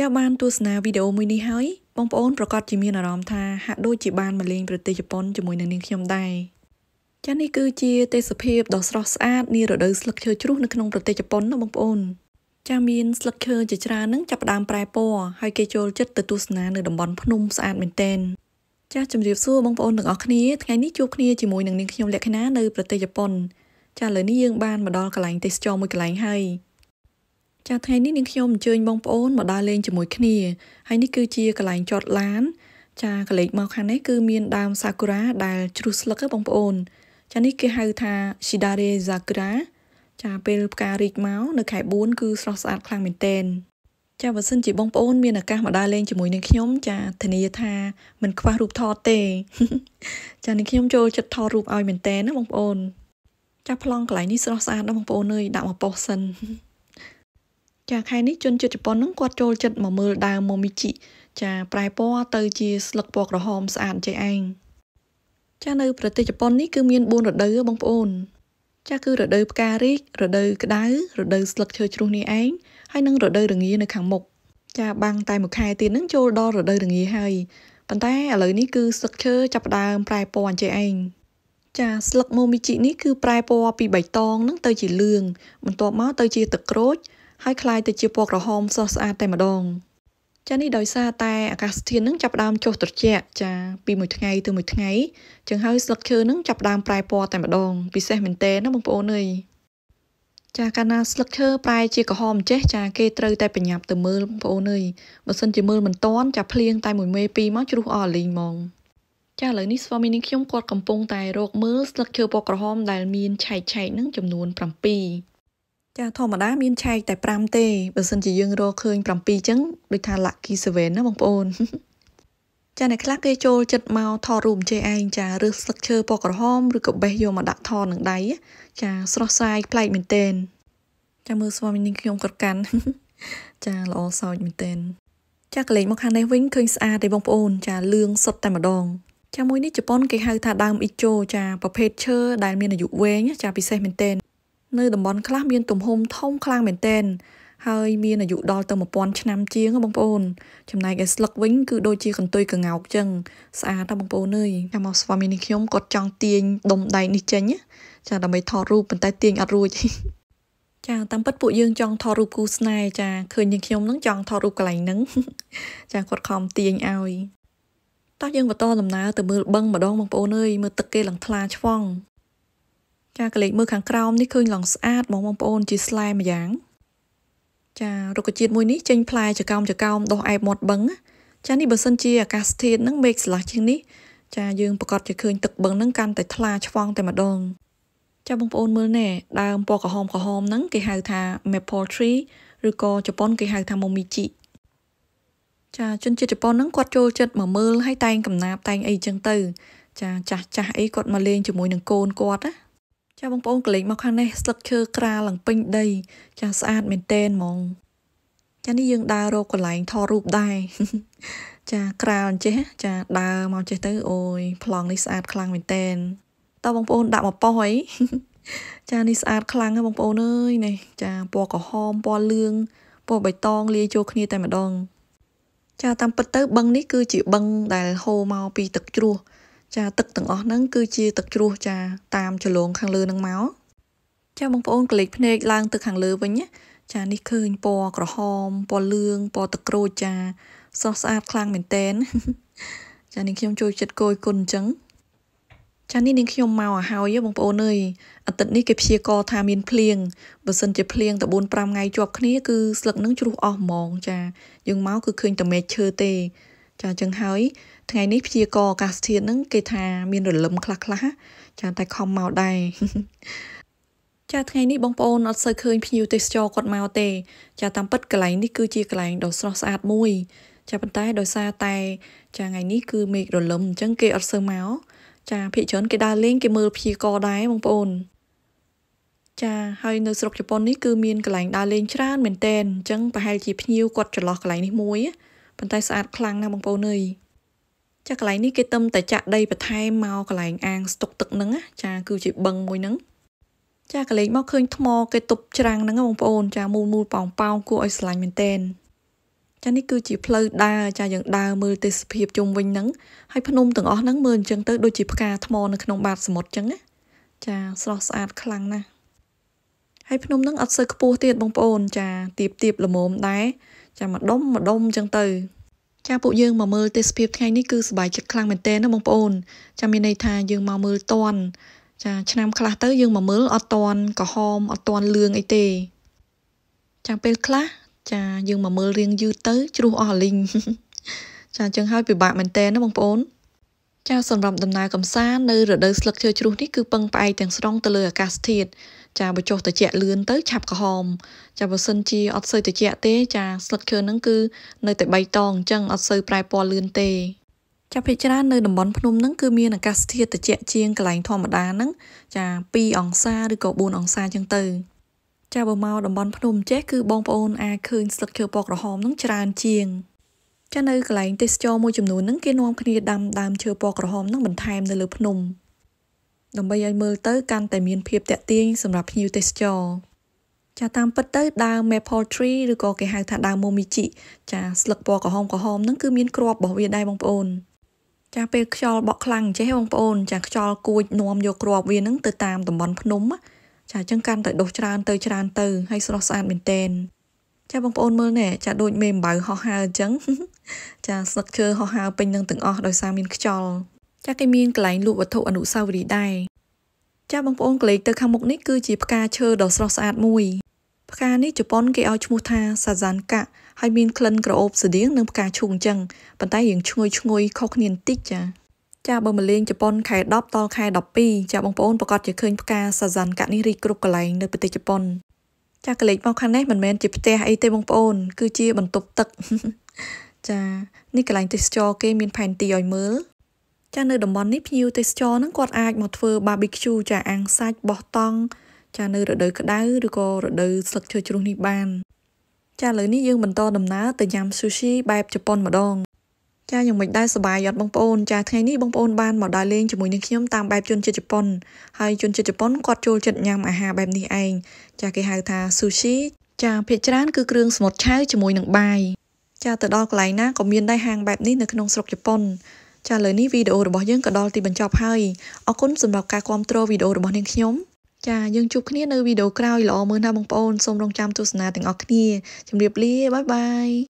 ចាបានទស្សនាវីដេអូមួយនេះហើយបងប្អូនប្រកាសជាមានអារម្មណ៍ថាហាក់ដូចជាបានមកលេងប្រទេសជប៉ុនជាមួយនឹងនាងខ្ញុំដែរចានេះគឺជាទេសភាពដ៏ស្រស់ស្អាតនារដូវស្លឹកឈើជ្រុះនៅក្នុងប្រទេសជប៉ុនណាបងប្អូនចាមានស្លឹកឈើជាច្រើននឹងចាប់ផ្ដើមប្រែពណ៌ហើយគេចូលចិត្តទៅទស្សនានៅតំបន់ភ្នំស្អាតមែនទែនចាជម្រាបសួរបងប្អូនទាំងអស់គ្នាថ្ងៃនេះជួបគ្នាជាមួយនឹងនាងខ្ញុំលក្ខណានៅប្រទេសជប៉ុនចាឥឡូវនេះយើងបានមកដល់កន្លែងទេសចរមួយកន្លែងហើយ ចាថ្ងៃនេះនាងខ្ញុំអញ្ជើញបងប្អូនមកដើរលេងជាមួយគ្នាហើយនេះគឺជាកន្លែងចតឡាន ចាកលេចមកខាងនេះគឺមានដើមសាគូរ៉ាដែលជ្រុះស្លឹកបងប្អូន ចានេះគេហៅថា Shidare Sakura ចាពេលផ្ការីកមកនៅខែ4គឺស្រស់ស្អាតខ្លាំងមែនទែនចាបើសិនជាបងប្អូនមានឱកាសមកដើរលេងជាមួយនឹងខ្ញុំចាធានាថាមិនខ្វះរូបថតទេ ចានឹងខ្ញុំចូលចិត្តថតរូបឲ្យមែនទែនណាបងប្អូនចាប្លង់កន្លែងនេះស្រស់ស្អាតណាស់បងប្អូនអើយដាក់មកប៉ុសសិន ចាខែនេះជនជាតិជប៉ុនហ្នឹងគាត់ចូលចិត្តមកមើលដើមម៉ូមីជីចាប្រែពណ៌ទៅជាស្លឹកពណ៌ក្រហមស្អាតចេះឯងចានៅប្រទេសជប៉ុននេះគឺមាន4រដូវបងប្អូនចាគឺរដូវផ្ការីករដូវក្តៅរដូវស្លឹកឈើជ្រុះនេះឯងហើយនិងរដូវរងានៅខាងមុខចាបាំងតែមួយខែទៀតនឹងចូលដល់រដូវរងាហើយប៉ុន្តែឥឡូវនេះគឺស្លឹកឈើចាប់ផ្ដើមប្រែពណ៌អញ្ចឹងឯងចាស្លឹកម៉ូមីជីនេះគឺប្រែពណ៌ពីបៃតងនឹងទៅជាលឿងបន្ទាប់មកទៅជាទឹកក្រូច ហើយคล้ายទៅជាពណ៌ក្រហមស្រស់ស្អាតតែម្ដងចានេះដោយសារតែអាកាសធាតុនឹងចាប់ផ្ដើមចុះត្រជាក់ចាពីមួយថ្ងៃទៅមួយថ្ងៃចឹងហើយស្លឹកឈើនឹងចាប់ផ្ដើមប្រែពណ៌តែម្ដងពិសេសមែនតើណាបងប្អូនអើយចាកាលណាស្លឹកឈើប្រែជាក្រហមចេះចាគេត្រូវតែប្រញាប់ទៅមើលបងប្អូនអើយបើសិនជាមើលមិនតាន់ចាភ្លៀងតែមួយមេពីរមកជ្រុះអស់លីងហ្មងចាឥឡូវនេះស្វាមីនាងខ្ញុំគាត់កំពុងតែរកមើលស្លឹកឈើពណ៌ក្រហមដែលមានឆែកឆែកនឹងចំនួន7 ចាធម្មតាមានឆែកតែ5ទេបើសិនជាយើងរកឃើញ7ចឹងដូចថា lucky 7ណាបងប្អូនចាអ្នកខ្លះគេចូលចិត្តមកថតរូបចេះឯងចារើសស្លឹកឈើពណ៌ក្រហមឬក៏បេះយកមកដាក់ថតនឹងដៃចាស្រស់ស្រាយប្លែកមែនទែនចាមើលស្វាមីនាងខ្ញុំគាត់កាន់ចាល្អសោចមែនទែនចាកលេចមកខាងនេះវិញឃើញស្អាតទេបងប្អូន ចាលឿងសុទ្ធតែម្ដងចាមួយនេះជប៉ុនគេហៅថាដើមអ៊ីជូចាប្រភេទឈើដែលមានអាយុវែងចាពិសេសមែនទែន នៅតំបន់ខ្លះមានទំហំធំខ្លាំងមែនទែនហើយមានអាយុដល់ទៅ1000ឆ្នាំជាងបងប្អូន ចំណែកឯស្លឹកវិញគឺដូចជាកន្ទុយកងោកចឹងស្អាតណាបងប្អូនអើយចាំមកស្វាមីនេះខ្ញុំគាត់ចង់ទាញដុំដៃនេះចេញចាដើម្បីថតរូបប៉ុន្តែទាញអត់រួចចាតាមពិតពួកយើងចង់ថតរូបគូស្នេហ៍ចាឃើញយើងខ្ញុំនឹងចង់ថតរូបកន្លែងហ្នឹងចាគាត់ខំទាញឲ្យតោះយើងបន្តដំណើរទៅមើលបឹងម្ដងបងប្អូនអើយមើលទឹកគេឡើងថ្លាឆ្វង់ ចាកលេចមើលខាងក្រោមនេះឃើញឡងស្អាតបងបងប្អូនជាស្លែម្យ៉ាង ចារុក្ខជាតិមួយនេះចេញផ្លែចកោមចកោមដុះអែបមាត់បឹងចានេះបើសិនជាអាកាសធាតុនឹងមេឃស្លាស់ជាងនេះចាយើងប្រកាសជាឃើញទឹកបឹងនឹងកាន់តែថ្លាឆ្វង់តែម្ដងចាបងប្អូនមើលណែដើមពណ៌ក្រហមក្រហមហ្នឹងគេហៅថា maple tree ឬក៏ជប៉ុនគេហៅថា momichi ចាជនជាតិជប៉ុនហ្នឹងគាត់ចូលចិត្តមកមើលហើយតែងកំណាព្យតែងអីចឹងទៅ ចាចាស់ចាស់អីគាត់មកលេងជាមួយនឹងកូនគាត់ណា ចាបងប្អូនកលេចមកខាងនេះស្លឹកឈើក្រាលឡើងពេញដី ចាស្អាតមែនតែនហ្មង ចានេះយើងដើររកកន្លែងថតរូបដែរចាក្រាលអញ្ចេះចាដើរមកចេះទៅអូយប្លង់នេះស្អាតខ្លាំងមែនតែនតើបងប្អូនដាក់មកប៉ោះអីចានេះស្អាតខ្លាំងណាបងប្អូនអើយនេះចាពណ៌ក្រហមពណ៌លឿងពណ៌បៃតងលាយចូលគ្នាតែម្ដងចាតាមពិតទៅបឹងនេះគឺជាបឹងដែលហូរមកពីទឹកជ្រោះ ចាទឹកទាំងអស់ហ្នឹងគឺជាទឹកជ្រោះចាតាមចលងខាងលើហ្នឹងមកចាបងប្អូនកលេចភ្នែកឡើងទៅខាងលើវិញណាចានេះឃើញពណ៌ក្រហមពណ៌លឿងពណ៌ទឹកក្រូចចាស្រស់ស្អាតខ្លាំងមែនតែនចានេះខ្ញុំចូលចិត្តគយគុណអញ្ចឹងចានេះនាងខ្ញុំមកឲ្យហើយបងប្អូនអើយអាទិត្យនេះគេព្យាករថាមានភ្លៀងបើសិនជាភ្លៀងតែ4 5ថ្ងៃជាប់គ្នាគឺស្លឹកនឹងជ្រុះអស់ហ្មងចាយើងមកគឺឃើញតែមេឃឈើទេ ចាអញ្ចឹងហើយ ថ្ងៃនេះព្យាករណ៍អាកាសធាតុហ្នឹងគេថាមានរលឹមខ្លះខ្លះចាតែខំមកដែរចាថ្ងៃនេះបងប្អូនអត់សូវឃើញភ្ញៀវទេសចរគាត់មកទេ ចាតាមពិតកន្លែងនេះគឺជាកន្លែងដ៏ស្រស់ស្អាតមួយ ចាប៉ុន្តែដោយសារតែ ចាថ្ងៃនេះគឺមេឃរលឹមអញ្ចឹងគេអត់សូវមកចាភាគច្រើនគេដើរលេងគេមើលព្យាករណ៍ដែរបងប្អូនចាហើយនៅស្រុកជប៉ុននេះគឺមានកន្លែងដើរលេងច្រើនមែនតែនអញ្ចឹងប្រហែលជាភ្ញៀវគាត់ចន្លោះកន្លែងនេះមួយប៉ុន្តែស្អាតខ្លាំងណាស់បងប្អូនអើយ ចាកន្លែងនេះគេទឹមតែចាក់ដីបន្ថែមមកកន្លែងអាងស្តុកទឹកហ្នឹងចាគឺជាបឹងមួយហ្នឹងចាកន្លែងមកឃើញថ្មគេទប់ច្រាំងហ្នឹងបងប្អូនចាមូលមូលប៉ោងប៉ោងគួរឲ្យស្រឡាញ់មែនតែនចានេះគឺជាផ្លូវដើរចាយើងដើរមើលទេសភាពជុំវិញហ្នឹងហើយភ្នំទាំងអស់ហ្នឹងមើលអញ្ចឹងទៅដូចជាផ្កាថ្មនៅក្នុងបាតសមុទ្រអញ្ចឹងណាចាស្រស់ស្អាតខ្លាំងណាស់ហើយភ្នំហ្នឹងអត់សូវខ្ពស់ទៀតបងប្អូនចាទៀបទៀបល្មមដែរចាម្ដុំម្ដុំអញ្ចឹងទៅ ចាពួកយើងមកមើលទេសភាពថ្ងៃនេះគឺសប្បាយចិត្តខ្លាំងមែនទែនណាបងប្អូនចាមានន័យថាយើងមកមើលតន់ចាឆ្នាំខ្លះទៅយើងមកមើលអត់តន់ក្រហមអត់តន់លឿងអីទេចាំពេលខ្លះចាយើងមកមើលរៀងយឺតទៅជ្រុះអស់លីងចាអញ្ចឹងហើយពិបាកមែនតើណាបងប្អូន ចាសម្រាប់ដំណើរកំសាន្តនៅរដូវស្លឹកឈើជ្រុះនេះគឺពឹងផ្អែកទាំងស្រុងទៅលើអាកាសធាតុចាបើចុះត្រជាក់លឿនទៅឆាប់ក្រហមចាបើសិនជាអត់សូវត្រជាក់ទេចាស្លឹកឈើហ្នឹងគឺនៅតែបៃតងអញ្ចឹងអត់សូវប្រែពណ៌លឿនទេចាភាគច្រើននៅតំបន់ភ្នំហ្នឹងគឺមានអាកាសធាតុត្រជាក់ជាងកន្លែងធម្មតាហ្នឹងចា2អង្សាឬក៏4អង្សាអញ្ចឹងទៅចាបើមកតំបន់ភ្នំចេះគឺបងប្អូនអាចឃើញស្លឹកឈើពណ៌ក្រហមហ្នឹងច្រើនជាង ចានៅកន្លែងទេសចរមួយចំនួនហ្នឹងគេនាំគ្នាដាំដើមឈើពណ៌ក្រហមហ្នឹងបន្ថែមនៅលើភ្នំដើម្បីឲ្យមើលទៅកាន់តែមានភាពតាក់ទាញសម្រាប់ភ្ញៀវទេសចរចាតាមពិតទៅដើម maple tree ឬក៏គេហៅថាដើម momichi ចាស្លឹកពណ៌ក្រហមក្រហមហ្នឹងគឺមានគ្រាប់របស់វាដែរបងប្អូនចាពេលខ្យល់បក់ខ្លាំងចេះបងប្អូនចាខ្យល់គួចនាំយកគ្រាប់វាហ្នឹងទៅតាមតំបន់ភ្នំចាអញ្ចឹងកាន់តែដុះច្រើនទៅច្រើនទៅហើយស្រស់ស្អាតមែនតែន ចាបងប្អូនមើលណែចាដូចមេអំបៅហោះហើរអញ្ចឹងចាស្លឹកឈើហោះហើរពេញនឹងទាំងអស់ដោយសារមានខ្យល់ចាគេមានកន្លែងលក់វត្ថុអនុស្សាវរីយ៍ដែរចាបងប្អូនកលេចទៅខាងមុខនេះគឺជាផ្កាឈើដ៏ស្រស់ស្អាតមួយផ្កានេះជប៉ុនគេឲ្យឈ្មោះថាសាហ្សានកាហើយមានក្លិនក្រអូបស្តៀងនឹងផ្កាឈូកអញ្ចឹងប៉ុន្តែយើងឈ្ងុយឈ្ងុយខុសគ្នាបន្តិចចាចាបើមកលេងជប៉ុនខែ10ដល់ខែ12ចាបងប្អូនប្រកាសជាឃើញផ្កាសាហ្សានកៈនេះរីកគ្រប់កន្លែងនៅប្រទេសជប៉ុន ចាកលេចមកខាងនេះមិនមែនជាផ្ទះអីទេបងប្អូន គឺជាបន្ទប់ទឹក ចានេះកន្លែងទេសចរគេមានផែនទីឲ្យមើលចានៅតំបន់នេះភ្ញៀវទេសចរហ្នឹងគាត់អាចមកធ្វើ barbecue ចាអាំងសាច់បោះតង់ចានៅរដូវក្តៅឬក៏រដូវស្លឹកឈើជ្រុះនេះបាន ចាឥឡូវនេះយើងបន្តដំណើរទៅញ៉ាំ sushi បែបជប៉ុនម្ដង ចាយ៉ាងមិនដែរសប្បាយអត់បងប្អូនចាថ្ងៃនេះបងប្អូនបានមកដើរលេងជាមួយនឹងខ្ញុំតាមបែបជនជាតិជប៉ុនហើយជនជាតិជប៉ុនគាត់ចូលចិត្តញ៉ាំអាហារបែបនេះឯងចាគេហៅថា sushi ចាភាគច្រើនគឺគ្រឿងសមុទ្រឆៅជាមួយនឹងបាយចាទៅដល់កន្លែងណាក៏មានដែរហាងបែបនេះនៅក្នុងស្រុកជប៉ុនចាឥឡូវនេះវីដេអូរបស់យើងក៏ដល់ទីបញ្ចប់ហើយអរគុណសម្រាប់ការគាំទ្រវីដេអូរបស់នាងខ្ញុំចាយើងជួបគ្នានៅវីដេអូក្រោយល្អមើលណាបងប្អូនសូមរងចាំទស្សនាទាំងអស់គ្នាជម្រាបលាបាយបាយ